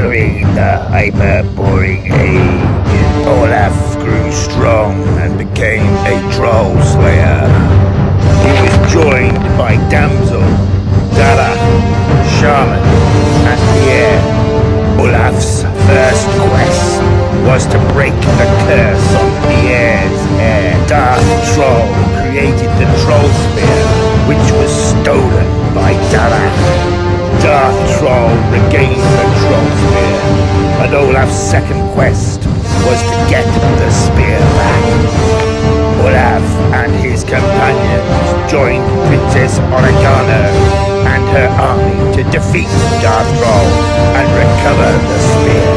During the hyper-boring age, Olaf grew strong and became a troll slayer. He was joined by Damsel, Dara, Shaman, and Pierre. Olaf's first quest was to break the curse on Pierre's hair. Darth Troll created the Troll Spear, which was stolen by Dara. Darth Troll regained the Troll Spear, and Olaf's second quest was to get the spear back. Olaf and his companions joined Princess Oregano and her army to defeat Darth Troll and recover the spear.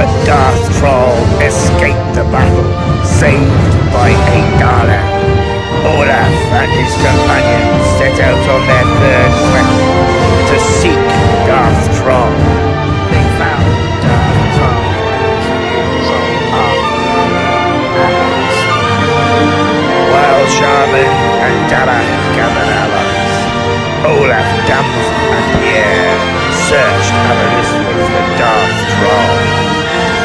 But Darth Troll escaped the battle, saved by a Dalek. Olaf and his companions searched Amaryllis with the Darth Troll.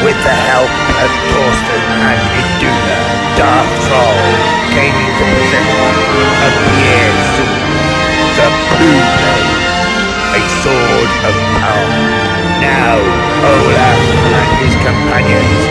With the help of Torsten and Iduna, Darth Troll came into possession of Pierre Zool, the Blue Blade, a sword of power. Now, Olaf and his companions